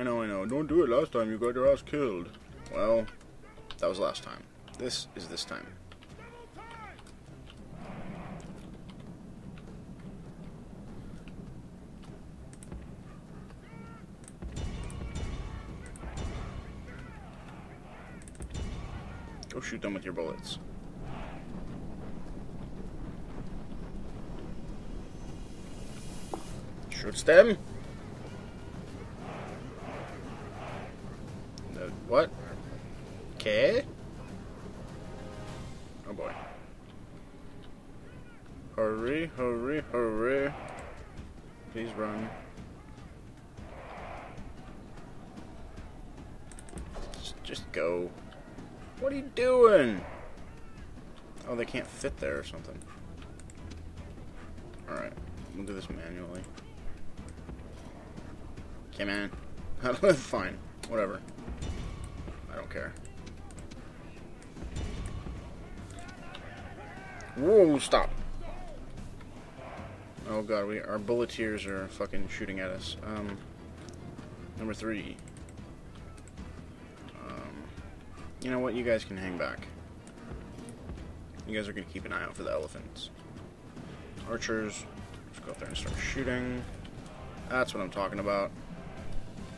I know, I know. Don't do it last time. You got your ass killed. Well, that was last time. This is this time. Go shoot them with your bullets. Shoots them. Fit there or something. Alright, we'll do this manually. Okay, man. Fine. Whatever. I don't care. Whoa, stop. Oh god, we our bulleteers are fucking shooting at us. Um, number three. Um, you know what? You guys can hang back. You guys are gonna keep an eye out for the elephants. Archers, let's go up there and start shooting. That's what I'm talking about.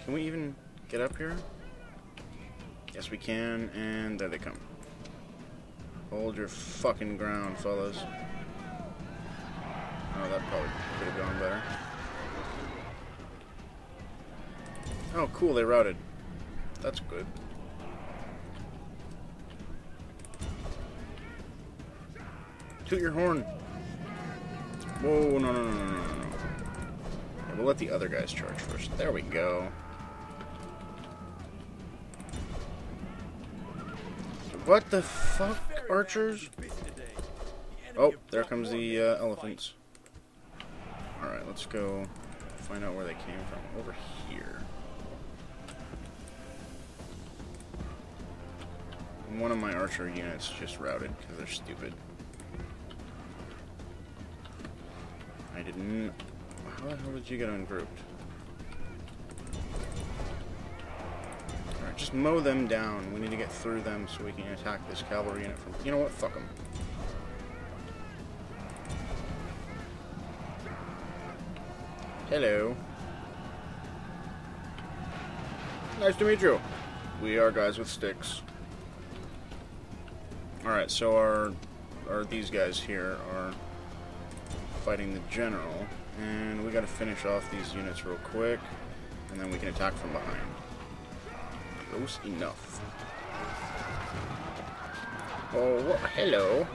Can we even get up here? Yes, we can, and there they come. Hold your fucking ground, fellas. Oh, that probably could have gone better. Oh, cool, they routed. That's good. Toot your horn. Whoa, no, no, no, no, no, no. Yeah, we'll let the other guys charge first. There we go. What the fuck, archers? Oh, there comes the uh, elephants. Alright, let's go find out where they came from. Over here. One of my archer units just routed because they're stupid. I didn't... How the hell did you get ungrouped? Alright, just mow them down. We need to get through them so we can attack this cavalry unit from... You know what? Fuck them. Hello. Nice to meet you. We are guys with sticks. Alright, so our, our these guys here are fighting the general, and we gotta finish off these units real quick, and then we can attack from behind. Close enough. Oh, well, hello.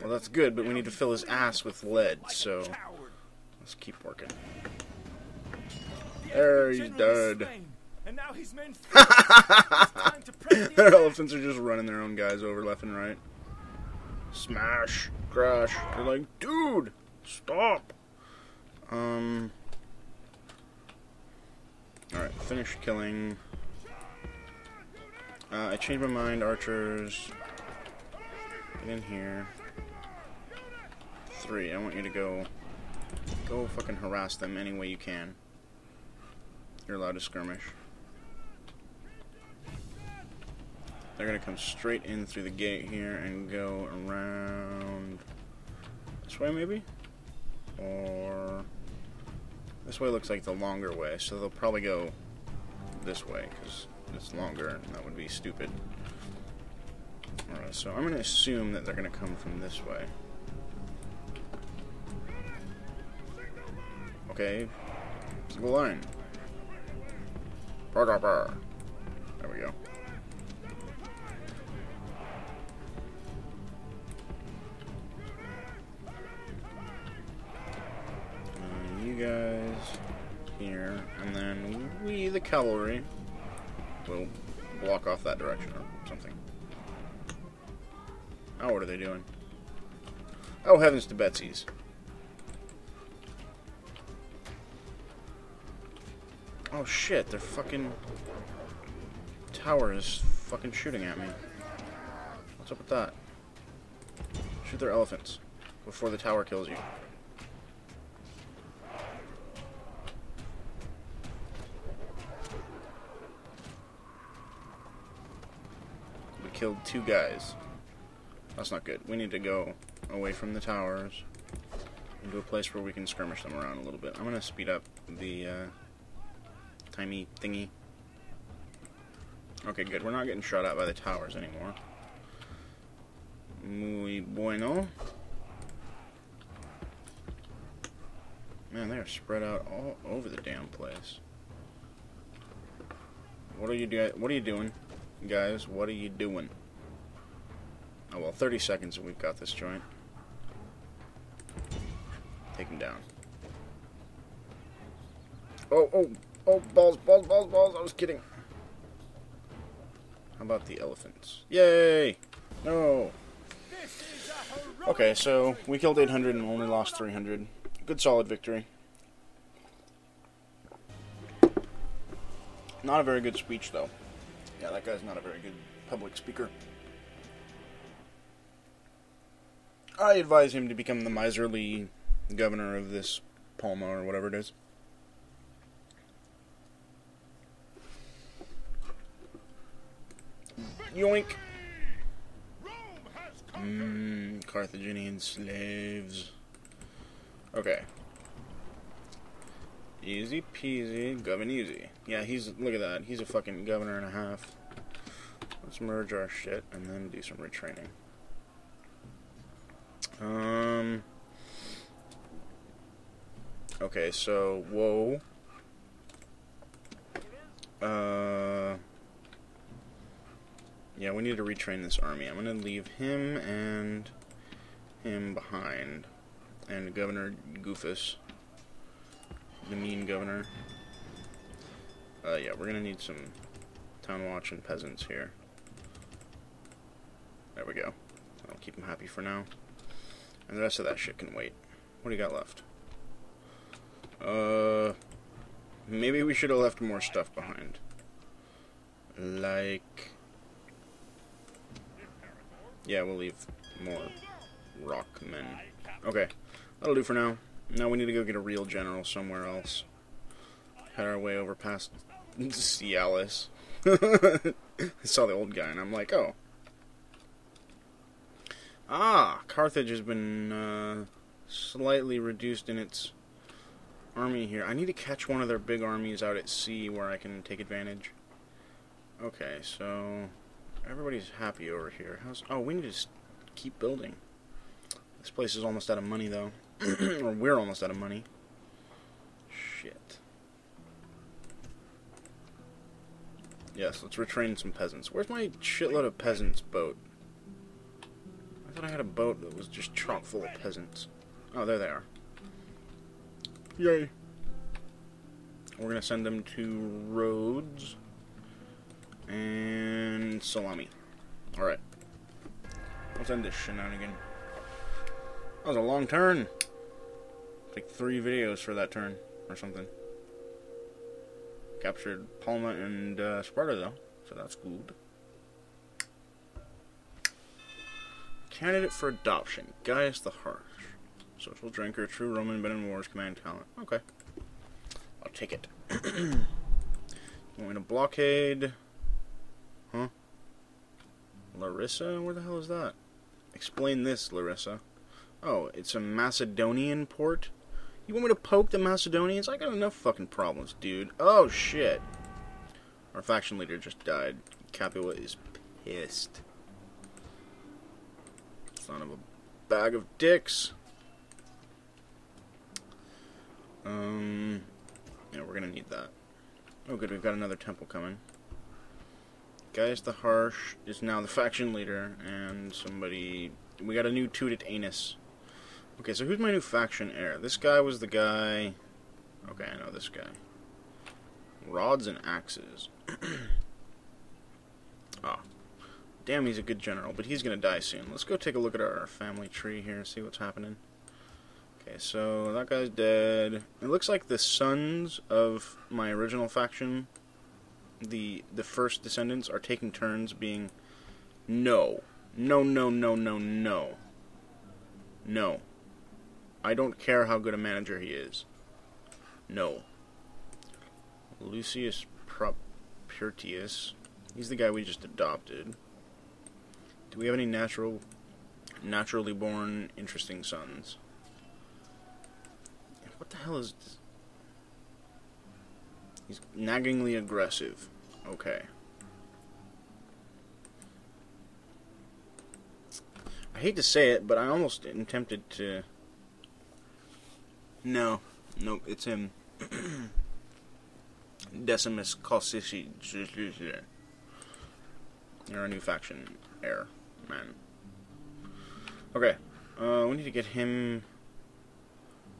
Well, that's good, but we need to fill his ass with lead, so let's keep working. There, he's dead. Their elephants are just running their own guys over left and right. Smash, crash. They're like, dude, stop. Um. Alright, finish killing. Uh, I changed my mind, archers. Get in here. Three, I want you to go... Go fucking harass them any way you can. You're allowed to skirmish. They're gonna come straight in through the gate here and go around this way maybe? Or this way looks like the longer way, so they'll probably go this way because it's longer and that would be stupid. Alright, so I'm gonna assume that they're gonna come from this way. Okay, single line. There we go. Guys here, and then we, the cavalry, will block off that direction or something. Oh, what are they doing? Oh, heavens to Betsy's. Oh shit, their fucking tower is fucking shooting at me. What's up with that? Shoot their elephants before the tower kills you. Killed two guys. That's not good. We need to go away from the towers into a place where we can skirmish them around a little bit. I'm going to speed up the uh, thingy. Okay, good. We're not getting shot at by the towers anymore. Muy bueno. Man, they are spread out all over the damn place. What are you? What are you doing, guys? What are you doing? Oh well, 30 seconds and we've got this joint. Take him down. Oh, oh, oh, balls, balls, balls, balls. I was kidding. How about the elephants? Yay! No! Okay, so we killed 800 and only lost 300. Good solid victory. Not a very good speech, though. Yeah, that guy's not a very good public speaker. I advise him to become the miserly governor of this Palma or whatever it is. Yoink! Mmm, Carthaginian slaves. Okay. Easy peasy, govern easy. Yeah, he's, look at that, he's a fucking governor and a half. Let's merge our shit and then do some retraining. Um. Okay, so, whoa. Uh. Yeah, we need to retrain this army. I'm to leave him and him behind. And Governor Goofus. The mean governor. Uh, yeah, we're to need some town watch and peasants here. There we go. I'll keep them happy for now. And the rest of that shit can wait. What do you got left? Uh, maybe we should have left more stuff behind. Like... Yeah, we'll leave more rock men. Okay, that'll do for now. Now we need to go get a real general somewhere else. Head our way over past Cialis. I saw the old guy and I'm like, oh. Ah, Carthage has been uh, slightly reduced in its army here. I need to catch one of their big armies out at sea where I can take advantage. Okay, so Everybody's happy over here. How's, oh, we need to keep building. This place is almost out of money, though. or we're almost out of money. Shit. Yes, let's retrain some peasants. Where's my shitload of peasants boat? I thought I had a boat that was just chock full of peasants. Oh, there they are. Yay. We're to send them to Rhodes and salami. Alright. Let's end this shenanigan. That was a long turn. Like three videos for that turn, or something. Captured Palma and uh, Sparta, though, so that's good. Candidate for adoption, Gaius the Harsh. Social drinker, true Roman, been in wars, command talent. Okay. I'll take it. Want me to blockade? Huh? Larissa? Where the hell is that? Explain this, Larissa. Oh, it's a Macedonian port? You want me to poke the Macedonians? I got enough fucking problems, dude. Oh, shit. Our faction leader just died. Capua is pissed. Son of a bag of dicks. Um, yeah, we're gonna need that. Oh, good, we've got another temple coming. Gaius the Harsh is now the faction leader, and somebody... We got a new Tutit Anus. Okay, so who's my new faction heir? This guy was the guy... Okay, I know this guy. Rods and axes. oh. Damn, he's a good general, but he's gonna die soon. Let's go take a look at our family tree here and see what's happening. Okay, so that guy's dead. It looks like the sons of my original faction the the first descendants are taking turns being no, no, no, no, no, no, no. I don't care how good a manager he is. No. Lucius Propirtius. He's the guy we just adopted. Do we have any natural, naturally born, interesting sons? What the hell is this? He's naggingly aggressive. Okay. I hate to say it, but I almost am tempted to. No, nope, it's him. Decimus Cossici. You're a new faction heir, man. Okay, uh, we need to get him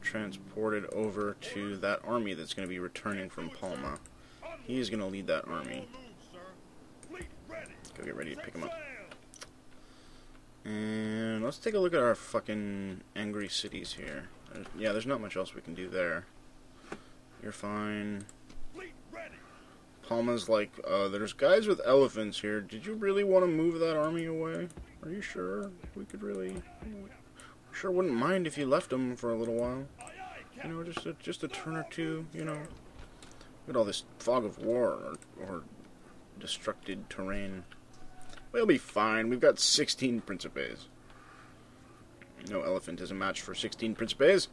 transported over to that army that's going to be returning from Palma. He is going to lead that army. Go get ready to pick him up. And let's take a look at our fucking angry cities here. There's, yeah, there's not much else we can do there. You're fine. Palma's like, uh, there's guys with elephants here. Did you really want to move that army away? Are you sure? We could really... Sure wouldn't mind if you left them for a little while. You know, just a, just a turn or two, you know. Look at all this fog of war or, or destructed terrain. We'll be fine. We've got 16 Principes. No elephant is a match for 16 Principes.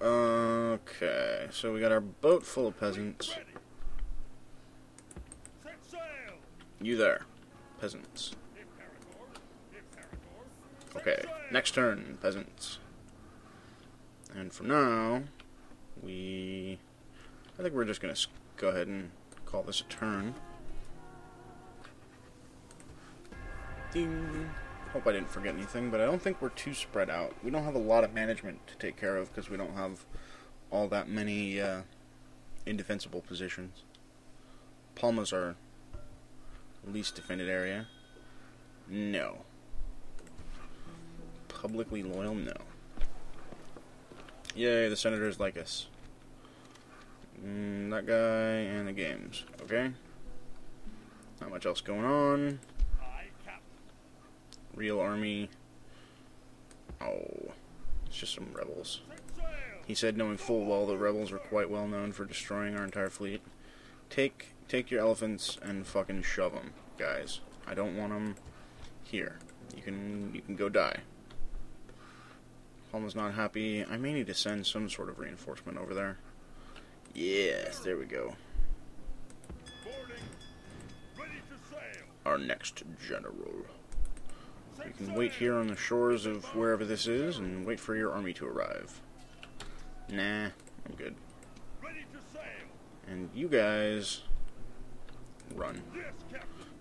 Okay, so we got our boat full of peasants. You there, peasants. Okay, next turn, peasants. And for now, we... I think we're just going to go ahead and call this a turn. Ding. Hope I didn't forget anything, but I don't think we're too spread out. We don't have a lot of management to take care of because we don't have all that many uh, indefensible positions. Palma's our least defended area. No. Publicly loyal? No. Yay, the senators like us. Mm, that guy and the games. Okay. Not much else going on. Real army. Oh. It's just some rebels. He said, knowing full well the rebels were quite well known for destroying our entire fleet. Take take your elephants and fucking shove them, guys. I don't want them here. You can you can go die. Palma's not happy. I may need to send some sort of reinforcement over there. Yes, there we go. Our next general. You can wait here on the shores of wherever this is and wait for your army to arrive. Nah, I'm good. And you guys run.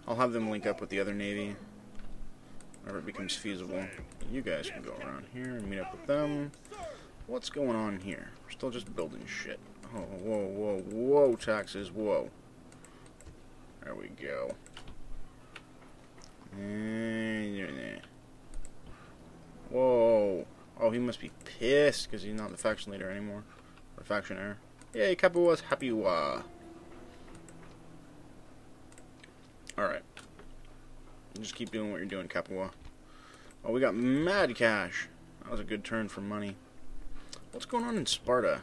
I'll have them link up with the other navy whenever it becomes feasible. You guys can go around here and meet up with them. What's going on here? We're still just building shit. Oh, whoa, whoa, whoa, taxes, whoa. There we go. Whoa. Oh, he must be pissed because he's not the faction leader anymore. Or faction heir. Yay, Capua's happy wa. Alright. Just keep doing what you're doing, Capua. Oh, we got mad cash. That was a good turn for money. What's going on in Sparta?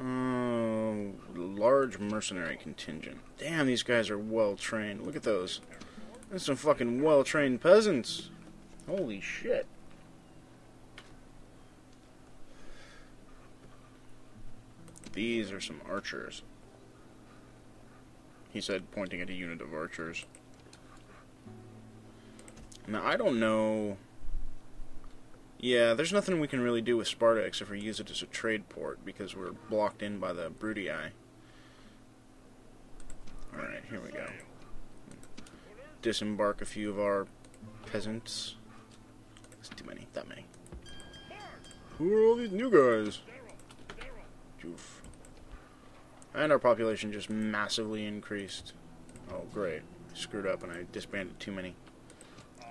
Oh, large mercenary contingent. Damn, these guys are well trained. Look at those. That's some fucking well trained peasants. Holy shit. These are some archers. He said, pointing at a unit of archers. Now, I don't know... Yeah, there's nothing we can really do with Sparta except for use it as a trade port, because we're blocked in by the Brutii. Alright, here we go. Disembark a few of our peasants. That's too many, that many. Who are all these new guys? Oof. And our population just massively increased. Oh, great. Screwed up and I disbanded too many.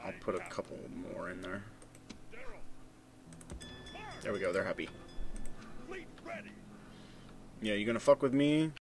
I'll put a couple more in there. There we go, they're happy. Yeah, you gonna fuck with me?